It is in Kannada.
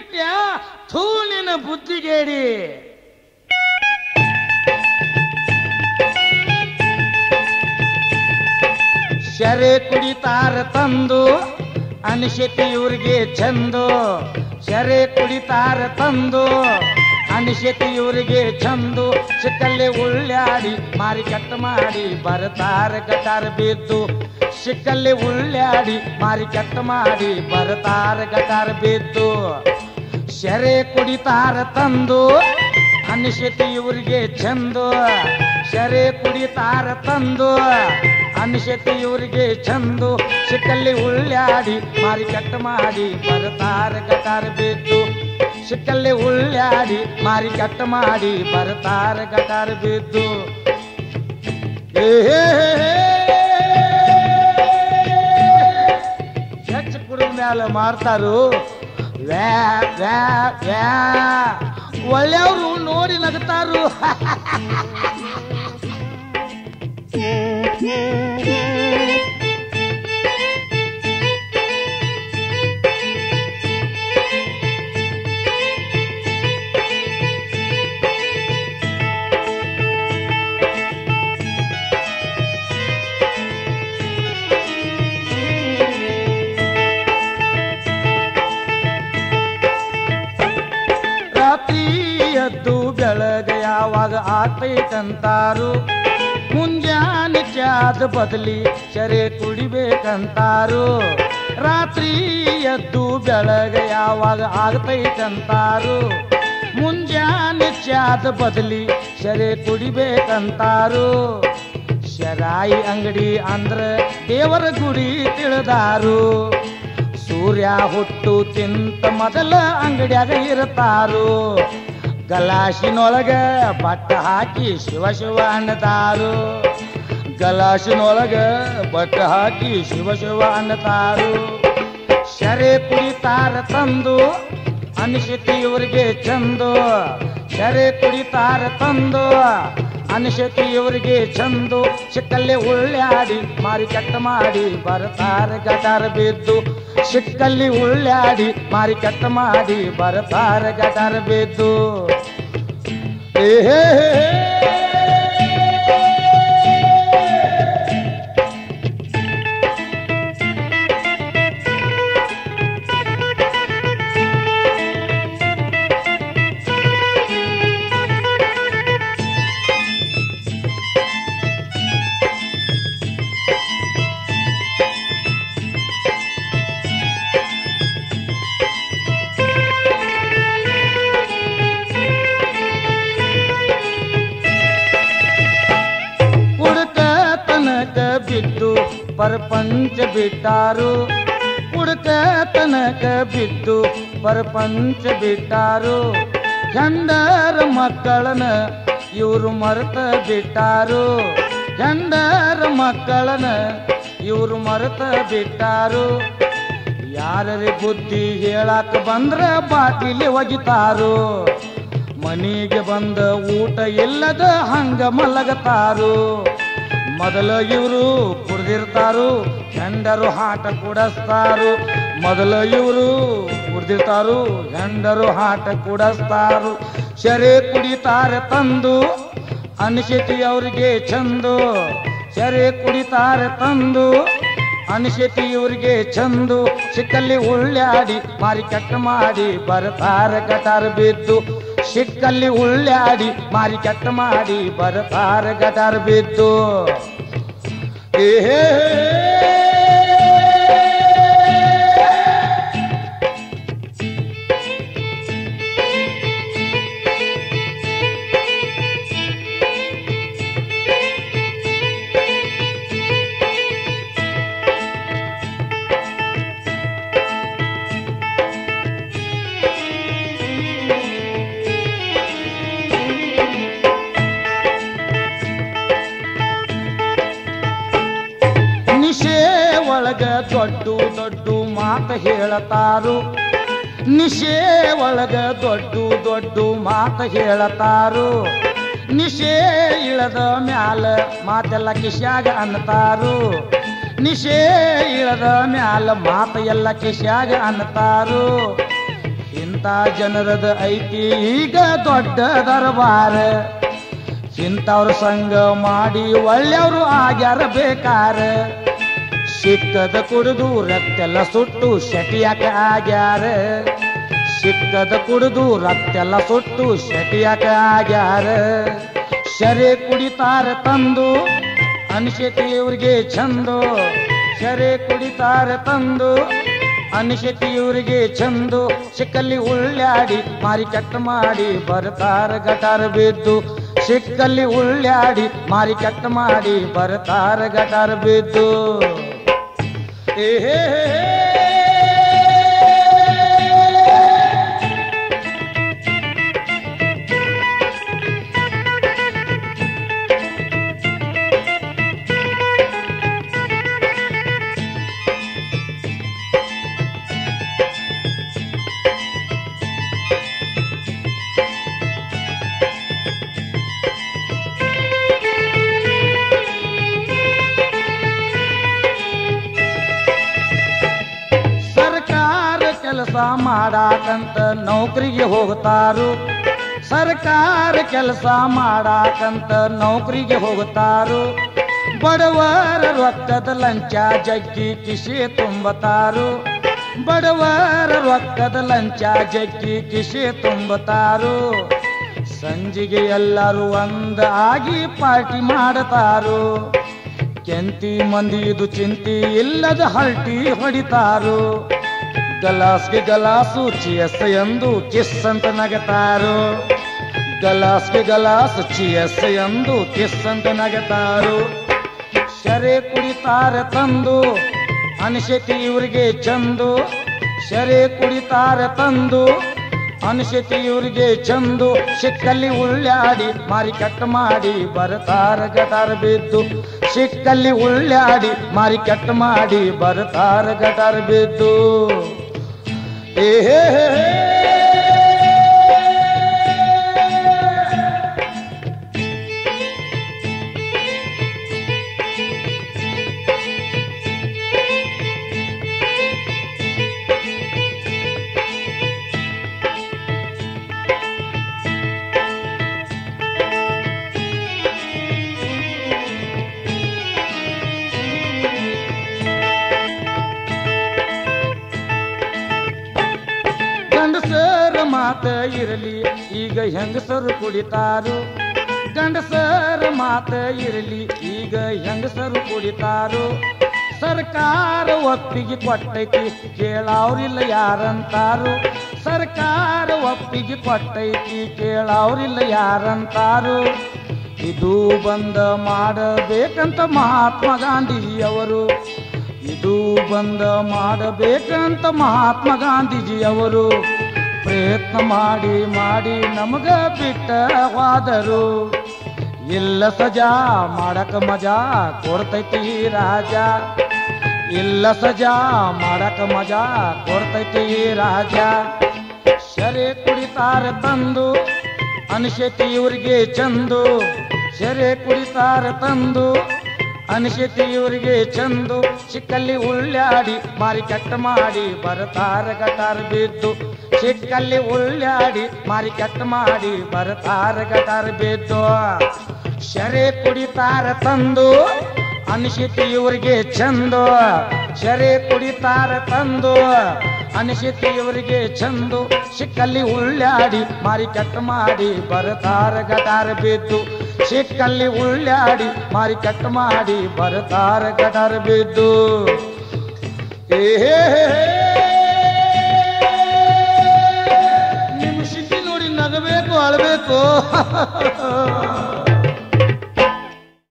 ಬಿಟ್ಟ್ಯ ಥೂ ಬುದ್ಧಿಗೇಡಿ. ಶರೆ ಕುಡಿತಾರ ತಂದು, ಅನಿಶೆಟ್ಟಿ ಇವ್ರಿಗೆ ಚಂದು. ಶರೆ ಕುಡಿತಾರ ತಂದು, ಅನಿಶೆಟ್ಟಿ ಇವ್ರಿಗೆ ಚಂದು. ಸಿಕ್ಕಲ್ಲಿ ಉಳ್ಳಾಡಿ ಮಾರಿ ಕಟ್ ಮಾಡಿ ಬರತಾರ ಗಟಾರ ಬಿದ್ದು. ಸಿಕ್ಕಲ್ಲಿ ಉಳ್ಳಾಡಿ ಮಾರಿ ಕಟ್ ಮಾಡಿ ಬರತಾರ ಗಟಾರ ಬಿದ್ದು. ಶರೆ ಕುಡಿತಾರ ತಂದು, ಅನಿಶತಿ ಇವ್ರಿಗೆ ಚಂದು. ಶರೆ ಕುಡಿತಾರ ತಂದು, ಅನಿಶತಿ ಇವ್ರಿಗೆ ಚಂದು. ಸಿಕ್ಕಲ್ಲಿ ಉಳ್ಳಾಡಿ ಮಾರಿ ಕಟ್ ಮಾಡಿ ಬರ್ತಾರ ಗಟಾರ ಬಿದ್ದು. ಸಿಕ್ಕಲ್ಲಿ ಉಳ್ಳಾಡಿ ಮಾರಿ ಕಟ್ಟ ಮಾಡಿ ಬರ್ತಾರ ಗಟಾರ ಬಿದ್ದು. ಹೆಚ್ಚು ಕುಡಿದ ಮ್ಯಾಲ ಮಾಡ್ತಾರು ವ್ಯಾ ಒಳ್ಳೆಯವರು ನೋಡಿ ನಗ್ತಾರು ಆಗ್ತೈತಂತಾರು ಮುಂಜಾನೆ ಚಾದ ಬದಲಿ ಶರೆ ಕುಡಿಬೇಕಂತಾರು. ರಾತ್ರಿ ಎದ್ದು ಬೆಳಗ ಯಾವಾಗ ಆಗ್ತೈತಂತಾರು. ಮುಂಜಾನೆ ಚಾದ ಬದಲಿ ಶರೆ ಕುಡಿಬೇಕಂತಾರು. ಶರಾಯಿ ಅಂಗಡಿ ಅಂದ್ರ ದೇವರ ಗುಡಿ ತಿಳಿದಾರು. ಸೂರ್ಯ ಹುಟ್ಟು ತಿಂತ ಮೊದಲ ಅಂಗಡ್ಯಾಗ ಇರ್ತಾರು. ಗಲಾಸಿನೊಳಗ ಬಟ್ಟ ಹಾಕಿ ಶಿವ ಶಿವ ಅನ್ನತಾರು ಗಲಾಸಿನೊಳಗ ಬಟ್ಟ ಹಾಕಿ ಶಿವ ಶಿವ ಅನ್ನತಾರು ಶರೆ ಕುಡಿತಾರ ತಂದು ಅನಿಶತಿ ಇವ್ರಿಗೆ ಚಂದು ಶರೆ ಕುಡಿತಾರ ತಂದು ಅನಿಶತಿ ಇವ್ರಿಗೆ ಚಂದು ಸಿಕ್ಕಲ್ಲಿ ಉಳ್ಳಾಡಿ ಮಾರಿ ಕಟ್ಟ ಮಾಡಿ, ಬರತಾರೆ ಗಟಾರ ಬಿದ್ದು. ಸಿಕ್ಕಲ್ಲಿ ಉಳ್ಳಾಡಿ ಮಾರಿ ಕಟ್ಟ ಮಾಡಿ, ಬರತಾರೆ ಗಟಾರ ಬಿದ್ದು. ಏ ಪರಪಂಚ ಬಿಟ್ಟಾರು. ಕುಡ್ಕ ತನಕ ಬಿದ್ದು ಪರಪಂಚ ಬಿಟ್ಟಾರು. ಹೆಂಡರ ಮಕ್ಕಳನ ಇವರು ಮರೆತ ಬಿಟ್ಟಾರು. ಹೆಂಡರ ಮಕ್ಕಳನ ಇವರು ಮರೆತ ಬಿಟ್ಟಾರು. ಯಾರರಿ ಬುದ್ಧಿ ಹೇಳಾಕ ಬಂದ್ರ ಬಾಟಿಲಿ ಒಗಿತಾರು. ಮನೆಗೆ ಬಂದ ಊಟ ಇಲ್ಲದ ಹಂಗ ಮಲಗತಾರು. ಮೊದಲ ಇವರು ಕುಡ್ದಿರ್ತಾರು, ಹೆಂಡರು ಹಾಟ ಕೂಡಸ್ತಾರು. ಮೊದಲ ಇವರು ಕುಡ್ದಿರ್ತಾರು, ಹೆಂಡರು ಹಾಟ ಕೂಡಸ್ತಾರು. ಶರೆ ಕುಡಿತಾರೆ ತಂದು ಅನಿಶತಿ ಅವ್ರಿಗೆ ಚಂದು. ಶರೆ ಕುಡಿತಾರೆ ತಂದು ಅನಿಶತಿ ಇವ್ರಿಗೆ ಚಂದು. ಸಿಕ್ಕಲ್ಲಿ ಉಳ್ಳಾಡಿ ಮಾರಿ ಕಟ್ ಮಾಡಿ, ಬರ್ತಾರೆ ಕಟಾರ್ ಬಿದ್ದು. ಸಿಕ್ಕಲ್ಲಿ ಉಳ್ಳಾಡಿ ಮಾರಿ ಕೆಟ್ಟ ಮಾಡಿ ಬರತಾರ ಗಟಾರ ಬಿದ್ದು. ಏ ಒಳಗ ದೊಡ್ಡ ದೊಡ್ಡ ಮಾತು ಹೇಳತಾರು. ನಿಶೆ ಒಳಗ ದೊಡ್ಡ ದೊಡ್ಡ ಮಾತು ಹೇಳತಾರು. ನಿಶೆ ಇಳದ ಮ್ಯಾಲ ಮಾತೆಲ್ಲ ಕಿಶ್ಯಾಗ ಅನ್ನತಾರು. ನಿಶೆ ಇಳದ ಮ್ಯಾಲ ಮಾತ ಎಲ್ಲ ಕಿಶ್ಯಾಗ ಅನ್ನತಾರು. ಇಂಥ ಜನರದ ಐತಿ ಈಗ ದೊಡ್ಡ ದರ್ಬಾರ. ಇಂಥವ್ರ ಸಂಘ ಮಾಡಿ ಒಳ್ಳೆಯವರು ಆಗ್ಯಾರ ಬೇಕಾರ. ಸಿಕ್ಕದ ಕುಡಿದು ರಕ್ತೆಲ್ಲ ಸುಟ್ಟು ಶಟಿಯಾಕ ಆಗ್ಯಾರ? ಸಿಕ್ಕದ ಕುಡಿದು ರಕ್ತೆಲ್ಲ ಸುಟ್ಟು ಶಟಿಯಾಕ ಆಗ್ಯಾರ? ಶರೆ ಕುಡಿತಾರ ತಂದು ಅನಿಶತಿಯವ್ರಿಗೆ ಚಂದು. ಶರೆ ಕುಡಿತಾರ ತಂದು ಅನಿಶತಿಯವ್ರಿಗೆ ಚಂದು. ಸಿಕ್ಕಲ್ಲಿ ಉಳ್ಳಾಡಿ ಮಾರಿ ಕಟ್ ಮಾಡಿ ಬರ್ತಾರ ಗಟಾರ ಬಿದ್ದು. ಸಿಕ್ಕಲ್ಲಿ ಉಳ್ಳಾಡಿ ಮಾರಿ ಕಟ್ ಮಾಡಿ ಬರ್ತಾರ ಗಟಾರ ಬಿದ್ದು. hey, hey, hey. ಮಾಡಾಕಂತ ನೌಕರಿಗೆ ಹೋಗ್ತಾರು ಸರ್ಕಾರ ಕೆಲಸ ಮಾಡಾಕಂತ ನೌಕರಿಗೆ ಹೋಗ್ತಾರು ಬಡವರ ರೊಕ್ಕದ ಲಂಚ ಜಗ್ಗಿ ಕಿಶೆ ತುಂಬತಾರು ಬಡವರ ರೊಕ್ಕದ ಲಂಚ ಜಗ್ಗಿ ಕಿಶೆ ತುಂಬತಾರು ಸಂಜಿಗೆ ಎಲ್ಲರೂ ಒಂದ ಆಗಿ ಪಾರ್ಟಿ ಮಾಡತಾರು. ಕೆಂತಿ ಮಂದಿದು ಚಿಂತಿ ಇಲ್ಲದ ಹಲ್ಟಿ ಹೊಡಿತಾರು. ಗಲಾಸ್ಗೆ ಗಲಾಸು ಚಿಯಸ್ ಎಂದು ಕಿಸ್ ಅಂತ ನಗತಾರು. ಗಲಾಸ್ಗೆ ಗಲಾಸು ಚಿಯಸ್ ಎಂದು ಕಿಸ್ ಅಂತ ನಗತಾರು. ಶರೆ ಕುಡಿತಾರೆ ತಂದು ಅನಿಶತಿ ಇವ್ರಿಗೆ ಚಂದು. ಶರೆ ಕುಡಿತಾರೆ ತಂದು ಅನಿಶತಿ ಇವ್ರಿಗೆ ಚಂದು. ಸಿಕ್ಕಲ್ಲಿ ಉಳ್ಳಾಡಿ ಮಾರಿ ಕಟ್ ಮಾಡಿ ಬರತಾರ ಗಟಾರ ಬಿದ್ದು. ಸಿಕ್ಕಲ್ಲಿ ಉಳ್ಳಾಡಿ ಮಾರಿ ಕಟ್ ಮಾಡಿ ಬರತಾರ ಗಟಾರ ಬಿದ್ದು. Hey, hey, hey. ಮಾತ ಇರಲಿ, ಈಗ ಹೆಂಗಸರು ಕುಡಿತಾರು? ಗಂಡಸರ ಮಾತ ಇರಲಿ, ಈಗ ಹೆಂಗಸರು ಕುಡಿತಾರು? ಸರ್ಕಾರ ಒಪ್ಪಿಗೆ ಕೊಟ್ಟೈತಿ ಕೇಳಾವ್ರಿಲ್ಲ ಯಾರಂತಾರು? ಸರ್ಕಾರ ಒಪ್ಪಿಗೆ ಕೊಟ್ಟೈತಿ ಕೇಳಾವ್ರಿಲ್ಲ ಯಾರಂತಾರು? ಇದು ಬಂದ ಮಾಡಬೇಕಂತ ಮಹಾತ್ಮ ಗಾಂಧೀಜಿಯವರು. ಇದು ಬಂದ ಮಾಡಬೇಕಂತ ಮಹಾತ್ಮ ಗಾಂಧೀಜಿಯವರು. ಪ್ರಯತ್ನ ಮಾಡಿ ಮಾಡಿ ನಮಗ ಬಿಟ್ಟವಾದರು. ಇಲ್ಲ ಸಜಾ, ಮಾಡಕ ಮಜಾ ಕೊಡ್ತೈತಿ ರಾಜ. ಇಲ್ಲ ಸಜಾ, ಮಾಡಕ ಮಜಾ ಕೊಡ್ತೈತಿ ರಾಜ. ಶರೆ ಕುಡಿತಾರ ತಂದು, ಅನಿಶತಿ ಇವ್ರಿಗೆ ಚಂದು. ಶರೆ ಕುಡಿತಾರ ತಂದು, ಅನಿಶತಿ ಇವ್ರಿಗೆ ಚಂದು. ಚಿಕ್ಕಲ್ಲಿ ಉಳ್ಳಾಡಿ ಮಾರಿ ಕಟ್ಟ ಮಾಡಿ, ಬರತಾರ ಗಟಾರ ಬಿದ್ದು. ಸಿಕ್ಕಲ್ಲಿ ಉಳ್ಳಾಡಿ ಮಾರಿ ಕೆಟ್ಟ ಮಾಡಿ ಬರ್ತಾರ ಗಟಾರ ಬಿದ್ದು. ಶರೆ ಕುಡಿತಾರ ತಂದು ಅನಿಸಿತು ಇವರಿಗೆ ಚಂದು. ಶರೆ ಕುಡಿತಾರ ತಂದು ಅನಿಸಿತು ಇವರಿಗೆ ಚಂದು. ಸಿಕ್ಕಲ್ಲಿ ಉಳ್ಳಾಡಿ ಮಾರಿ ಕೆಟ್ಟ ಮಾಡಿ ಬರ್ತಾರ ಗಟಾರ ಬಿದ್ದು. ಸಿಕ್ಕಲ್ಲಿ ಉಳ್ಳಾಡಿ ಮಾರಿ ಕೆಟ್ಟ ಮಾಡಿ ಬರ್ತಾರ ಗಟಾರ ಬಿದ್ದು. ಏ को